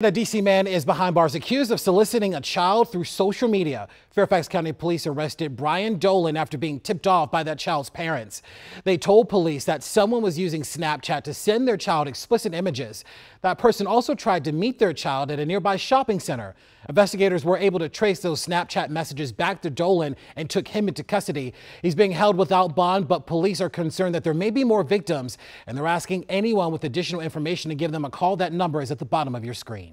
A D.C. man is behind bars accused of soliciting a child through social media. Fairfax County police arrested Brian Dolan after being tipped off by that child's parents. They told police that someone was using Snapchat to send their child explicit images. That person also tried to meet their child at a nearby shopping center. Investigators were able to trace those Snapchat messages back to Dolan and took him into custody. He's being held without bond, but police are concerned that there may be more victims, and they're asking anyone with additional information to give them a call. That number is at the bottom of your screen.